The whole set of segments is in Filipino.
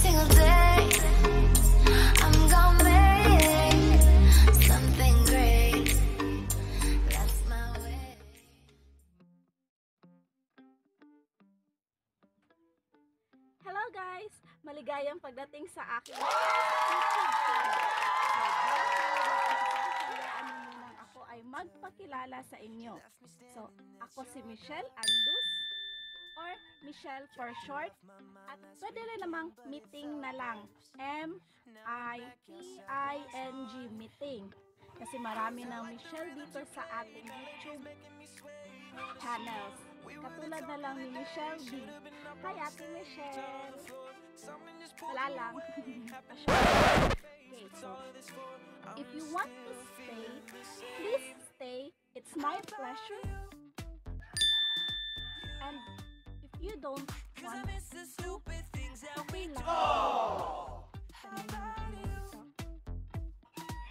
Hello guys! Maligayang pagdating sa channel. Hayaan niyo munang ako ay magpakilala sa inyo. So, ako si Michelle Andus or Michelle for short. At pwede rin namang meeting na lang. M-I-T-I-N-G meeting. Kasi marami ng Michelle dito sa ating YouTube channels. Katulad na lang ni Michelle B. Hi, Ate Michelle! Wala lang. okay, so, if you want to stay, please stay. It's my pleasure. And you don't want to, okay lang.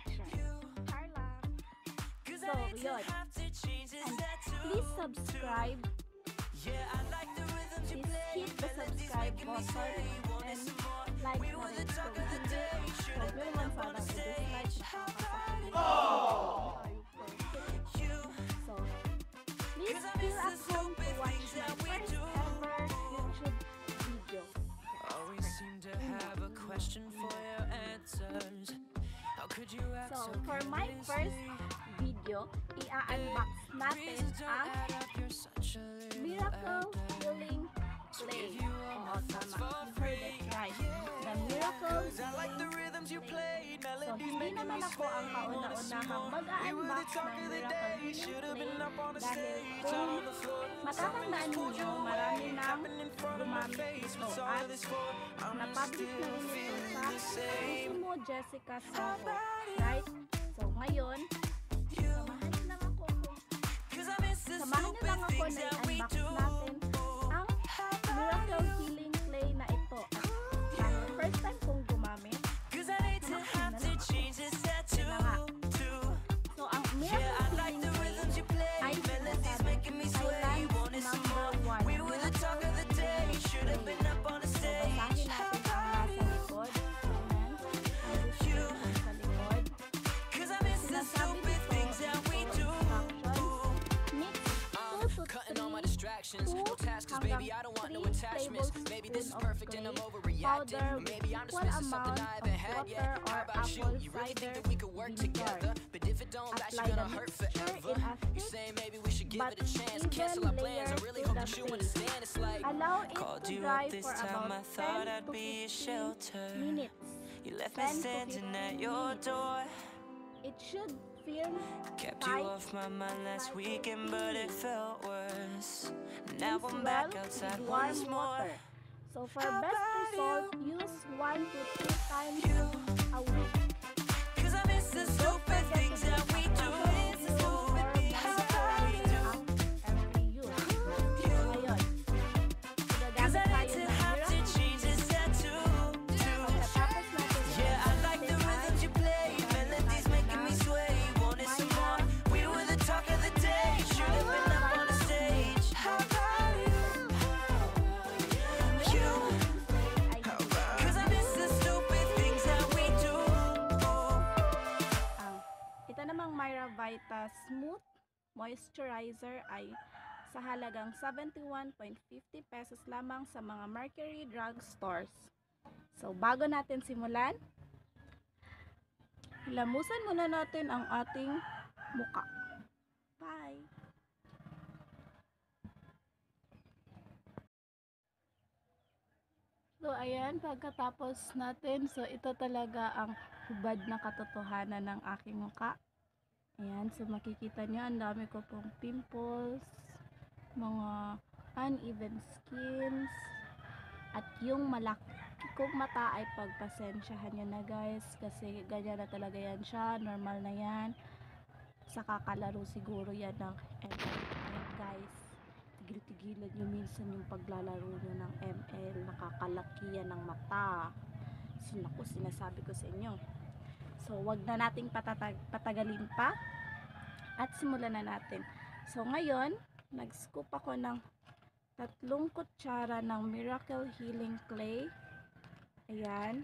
Sure. Carla. So, yun. And please subscribe. Please hit the subscribe button and like na rin. Kung hindi, huwag nyo naman sana i-dislike. Question for your answers. How could you act So, so for my first video, i-unbox natin ang You're such a little Miracle So, hindi naman ako ang kauna-unahang mag-unbox ng Miracle Healing Play dahil kung matatandaan ninyo, marami nang gumamit ito at na-publish na rin ito sa Sumo Jessica Soho. Right? So, ngayon, samahan niyo lang ako. Samahan niyo lang ako na i-unbox natin ang Miracle Healing Clay na ito. At dahil first time distractions. No tasks, cause baby, I don't want no attachments. Maybe this is perfect and I'm overreacting. Maybe I'm just missing something I haven't had yet. How about you? You really think that we could work together? But if it don't last, you're gonna hurt forever. You saying maybe we should give it a chance. Cancel our plans. I really hope that you understand. It's like it called you up this time. I thought 10 I'd be a 15 shelter. You left 10 me standing at your door. It should feel Kept you off my mind last weekend, but it felt worse. Now I'm back outside once more. So for best result, use 1 to 2 times a week. Cause I miss the stupid Vita Smooth Moisturizer ay sa halagang 71.50 pesos lamang sa mga Mercury Drug Stores. So, bago natin simulan, lamusan muna natin ang ating muka. Bye! So, ayan, pagkatapos natin, so ito talaga ang hubad na katotohanan ng aking muka. Ayan, so makikita nyo, ang dami ko pong pimples, mga uneven skins, at yung malaki kong mata ay pagpasensyahan nyo na guys, kasi ganyan na talaga yan siya, normal na yan. Sa kakalaro siguro yan ng ML. Ayan guys, tigil-tigilan nyo minsan yung paglalaro nyo ng ML, nakakalaki yan ng mata. So, naku, sinasabi ko sa inyo. So, wag na nating patatag patagalin pa. At simulan na natin. So, ngayon, nag-scoop ako ng tatlong kutsara ng Miracle Healing Clay. Ayan.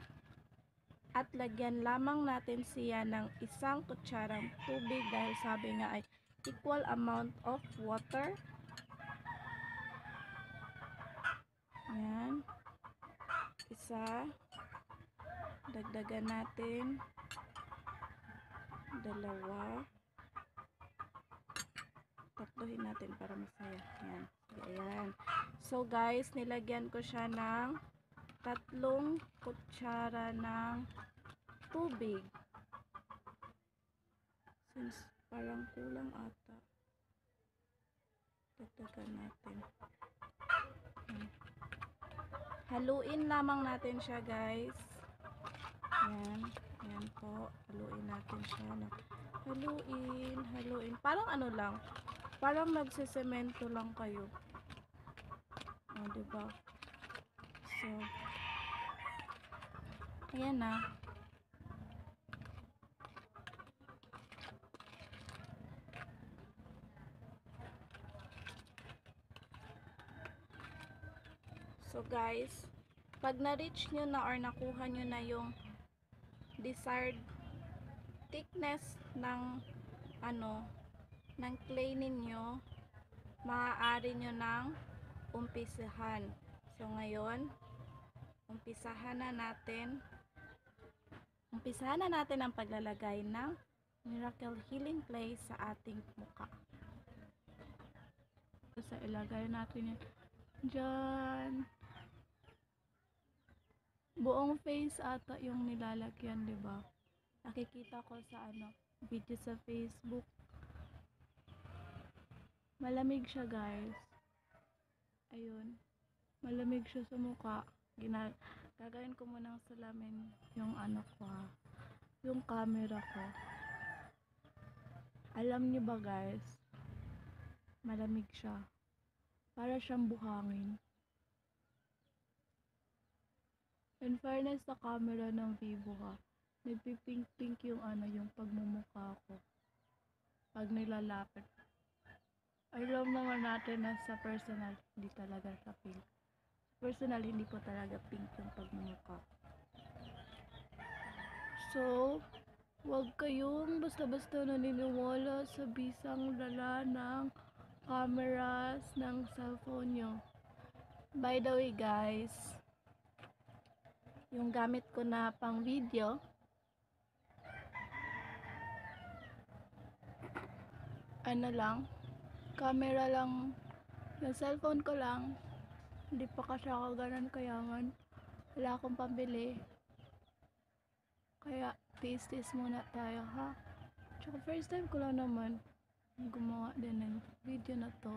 At lagyan lamang natin siya ng isang kutsarang tubig dahil sabi nga ay equal amount of water. Ayan. Isa. Dagdagan natin. Dalawa. Tatlohin natin para masaya. Ayan. Ayan. So guys, nilagyan ko siya ng tatlong kutsara ng tubig. Since parang kulang ata. Dagdagan natin. Haluin lamang natin siya guys. Ayan. Ayan po. Haluin natin siya. na- Haluin. Haluin. Parang ano lang. Parang nagsisemento lang kayo. O, oh, diba? So, ayan na. So guys, pag na-reach nyo na or nakuha nyo na yung desired thickness ng ano, ng clay ninyo, maaari nyo nang umpisahan. So ngayon, umpisahan na natin umpisahan na natin ang paglalagay ng Miracle Healing Clay sa ating muka. So, ilagay natin yan dyan. Buong face ata yung nilalagyan, di ba? Nakikita ko sa ano, video sa Facebook. Malamig siya, guys. Ayun. Malamig siya sa mukha. Gina gagawin ko munang salamin yung ano ko ha. Yung camera ko. Alam niyo ba guys? Malamig siya. Para siyang buhangin. In fairness sa camera ng Vivo ha, nagpipink-pink yung ano, yung pagmumukha ko. Pag nilalapit. Alam naman natin na sa personal, hindi talaga siya pink. Personal, hindi ko talaga pink yung pagmumukha. So, wag kayong basta-basta naniniwala sa bisang lala ng cameras ng cellphone nyo. By the way guys, yung gamit ko na pang video, ano lang, camera lang, yung cellphone ko lang, hindi pa kasi ako ganun kayangan. Wala akong pambili. Kaya, tiis-tiis muna tayo, ha? Tsaka first time ko lang naman gumawa din ng video na to.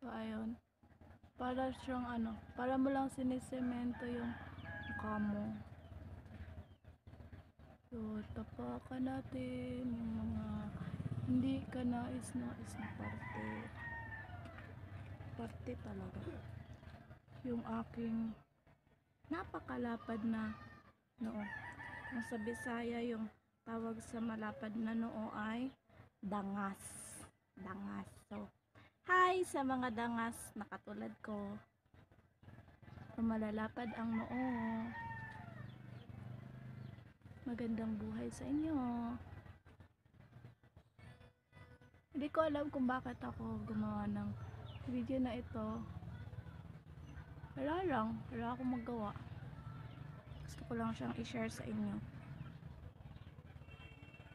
So, ayun. Para siyang ano, para mo lang sinisemento yung mukha mo. So, tapakan natin yung mga hindi ka nais-nais na parte parte talaga. Yung aking napakalapad na noo. Kung sa Bisaya, yung tawag sa malapad na noo ay dangas. Dangas. So, hi sa mga dangas na katulad ko. Malalapad ang noo. Magandang buhay sa inyo. Hindi ko alam kung bakit ako gumawa ng video na ito. Wala lang. Wala akong magawa. Gusto ko lang siyang i-share sa inyo.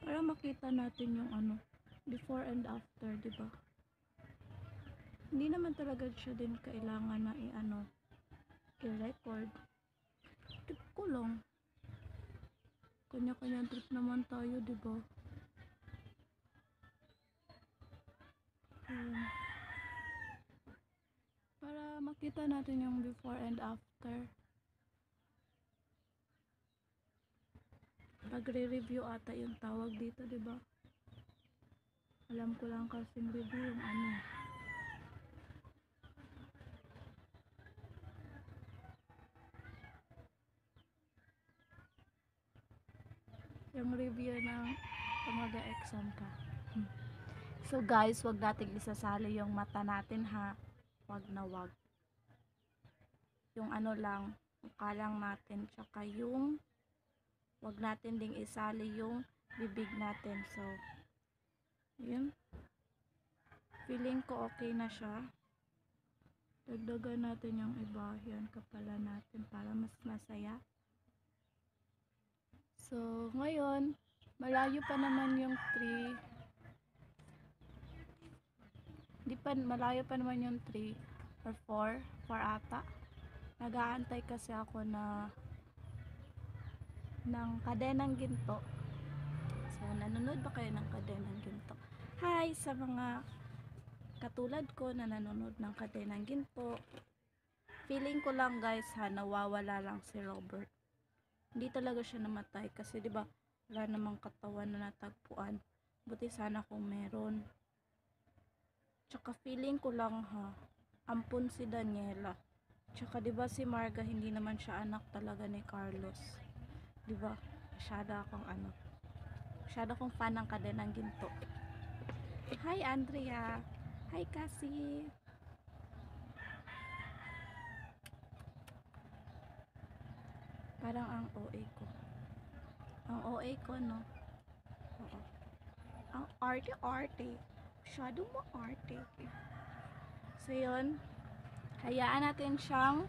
Para makita natin yung ano, before and after, di ba? Hindi naman talaga siya din kailangan na i-ano, i-record. Trip ko lang. Kanya-kanya trip naman tayo, di ba? Ayun. Para makita natin yung before and after. Pagre-review ata yung tawag dito, di ba? Alam ko lang kasing review yung ano. Yung review ng mag-exam ka. So guys, wag nating isasali yung mata natin ha. Wag na wag. Yung ano lang, mukha lang natin. Tsaka yung, wag natin ding isali yung bibig natin. So, yun. Feeling ko okay na siya. Dagdagan natin yung iba. Yan, kapala natin para mas masaya. So, ngayon, malayo pa naman yung tree. Di pa, malayo pa naman yung 3 or 4, 4 ata. Nag-aantay kasi ako na ng kadenang ginto. So, nanonood ba kayo ng kadenang ginto? Hi sa mga katulad ko na nanonood ng kadenang ginto. Feeling ko lang guys ha, nawawala lang si Robert. Hindi talaga siya namatay kasi 'di ba wala namang katawan na natagpuan. Buti sana kung meron. Tsaka feeling ko lang ha, ampun si Daniela. Tsaka 'di ba si Marga hindi naman siya anak talaga ni Carlos. 'Di ba? Masyado akong ano. Masyado akong fan ng kadenang ginto. Hi Andrea. Hi Cassie. Parang ang OA ko. Ang OA ko, no? Oo. Ang arte-arte. Masyado mo arte. So, yun. Hayaan natin siyang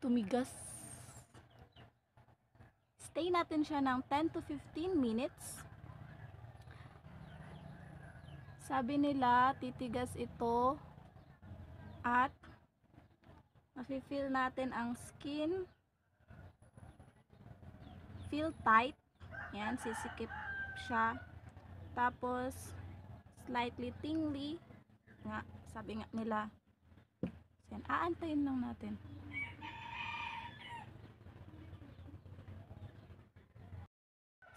tumigas. Stay natin siya ng 10 to 15 minutes. Sabi nila, titigas ito at mafe-feel natin ang skin. Feel tight. Yan sisikip siya. Tapos slightly tingly. Nga sabi nga nila. So, aantayin lang natin.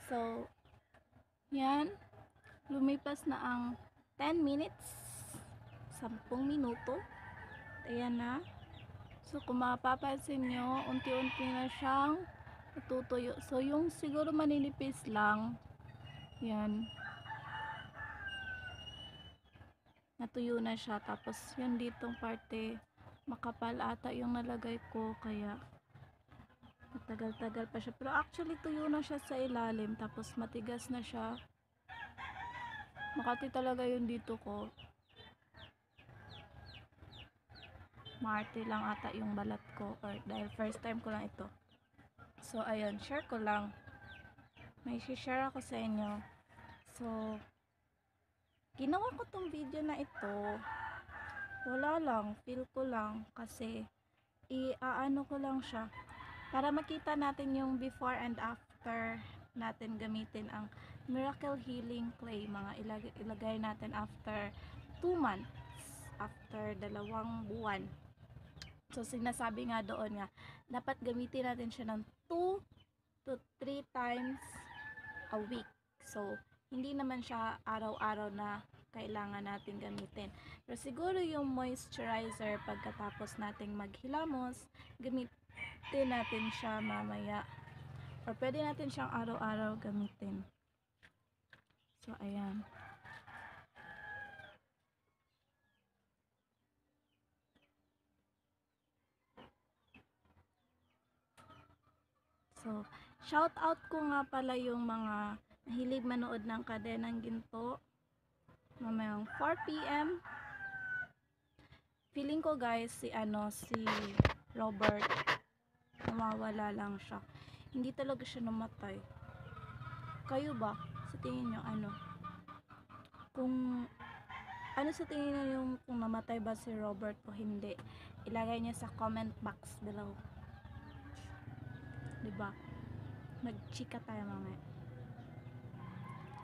So yan. Lumipas na ang 10 minutes. 10 minuto. Ayan na So, kung mapapansin nyo, unti-unti na siyang natutuyo. So, yung siguro maninipis lang, yan. Natuyo na siya. Tapos, yan ditong parte, makapal ata yung nalagay ko. Kaya, matagal-tagal pa siya. Pero actually, tuyo na siya sa ilalim. Tapos, matigas na siya. Makati talaga yung dito ko. Marte lang ata yung balat ko or dahil first time ko lang ito. So, ayun, share ko lang. May share ako sa inyo. So, ginawa ko tong video na ito. Wala lang, feel ko lang kasi i-aano ko lang siya para makita natin yung before and after natin gamitin ang Miracle Healing Clay. Mga ilagay, ilagay natin after 2 months, after dalawang buwan. So, sinasabi nga doon nga, dapat gamitin natin siya ng 2 to 3 times a week. So, hindi naman siya araw-araw na kailangan natin gamitin. Pero siguro yung moisturizer pagkatapos nating maghilamos, gamitin natin siya mamaya. Or pwede natin siyang araw-araw gamitin. So, ayan. So, shout out ko nga pala yung mga nahilig manood ng Kadenang Ginto. Mamayang 4pm. Feeling ko guys, si ano, si Robert, nawawala lang siya. Hindi talaga siya namatay. Kayo ba? Sa tingin nyo, ano? Kung, ano sa tingin nyo yung kung namatay ba si Robert o hindi? Ilagay niya sa comment box below. 'Di ba? Magchika tayo mamaya.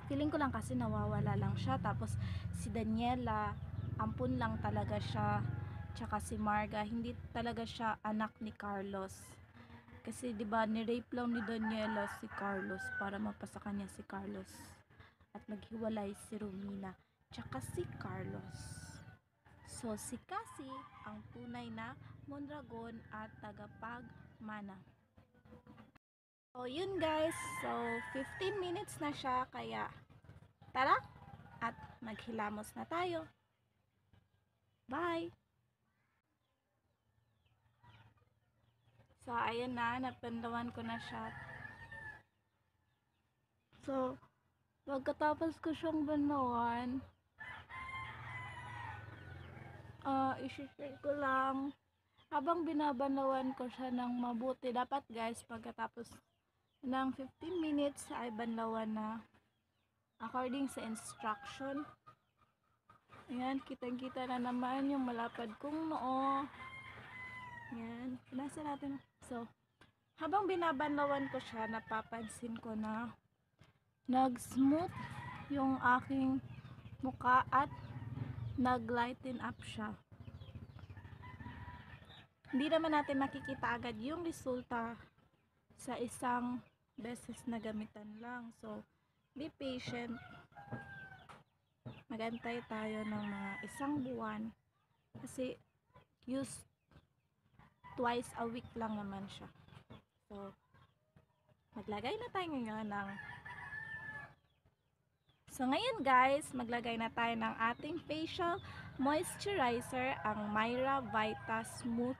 Feeling ko lang kasi nawawala lang siya tapos si Daniela ampun lang talaga siya tsaka si Marga hindi talaga siya anak ni Carlos. Kasi 'di ba ni-rape lang ni Daniela si Carlos para mapasa kanya si Carlos at maghiwalay si Romina tsaka si Carlos. So si Cassie ang tunay na Mondragon at tagapagmana. So, yun guys. So, 15 minutes na siya. Kaya, tara! At maghilamos na tayo. Bye! So, ayan na. Napandawan ko na siya. So, pagkatapos ko siyang bandawan, uh, ah, isishare ko lang habang binabandawan ko siya ng mabuti. Dapat guys, pagkatapos ng 15 minutes ay banlawan na according sa instruction. Ayan, kitang-kita na naman yung malapad kong noo. Ayan, nasa natin. So, habang binabanlawan ko siya, napapansin ko na nag-smooth yung aking muka at nag-lighten up siya. Hindi naman natin makikita agad yung resulta sa isang beses na gamitan lang. So, be patient. Magantay tayo ng mga isang buwan kasi use twice a week lang naman siya. So, maglagay na tayo ngayon ng So, ngayon guys, maglagay na tayo ng ating facial moisturizer, ang Myra Vita Smooth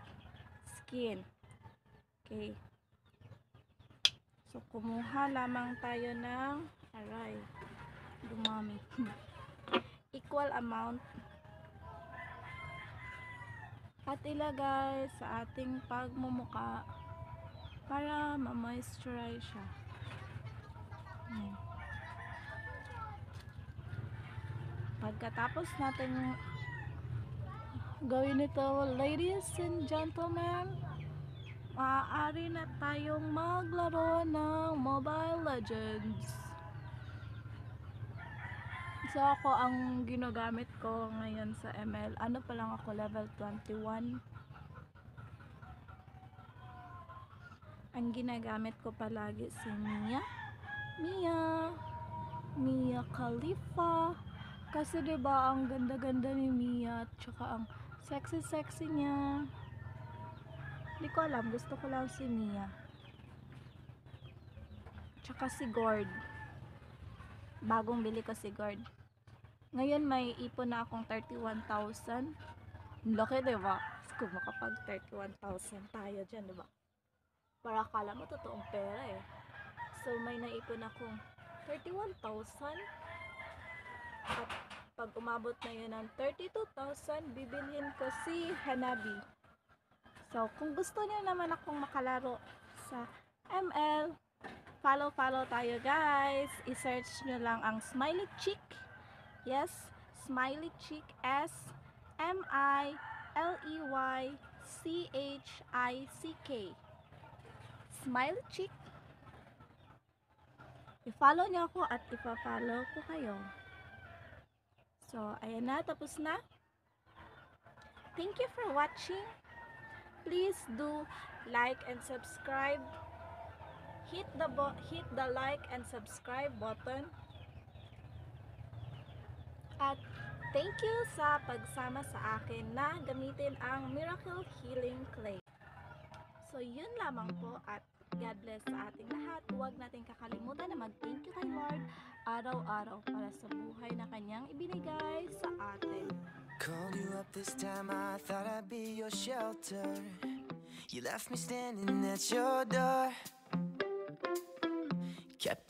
Skin. Okay. So, kumuha lamang tayo ng, aray, dumami. Equal amount. At ilagay sa ating pagmumuka para ma-moisturize siya. Hmm. Pagkatapos natin gawin ito, ladies and gentlemen, maaari na tayong maglaro ng Mobile Legends. So ako ang ginagamit ko ngayon sa ML, ano pa lang ako, level 21. Ang ginagamit ko palagi si Mia. Mia. Mia Khalifa. Kasi 'di ba ang ganda-ganda ni Mia at saka ang sexy-sexy niya. Hindi ko alam, gusto ko lang si Mia. Tsaka si Gord. Bagong bili ko si Gord. Ngayon may ipon na akong 31,000. Ang Laki 'di ba? Kung makapag 31,000 tayo diyan, 'di ba? Para akala mo totoong pera eh. So may naipon akong 31,000 at pag umabot na yun ng 32,000, bibilhin ko si Hanabi. So, kung gusto niyo naman akong makalaro sa ML, follow-follow tayo guys. I-search nyo lang ang Smiley Chick. Yes, Smiley Chick S M I L E Y C H I C K. Smiley Chick. I-follow niyo ako at ipa-follow ko kayo. So, ayan na, tapos na. Thank you for watching. Please do like and subscribe. Hit the hit the like and subscribe button. At thank you sa pagsama sa akin na gamitin ang Miracle Healing Clay. So, yun lamang po at God bless sa ating lahat. Huwag natin kakalimutan na mag-thank you kay Lord araw-araw para sa buhay na kanyang ibinigay sa atin. Called you up this time, I thought I'd be your shelter. You left me standing at your door. Kept you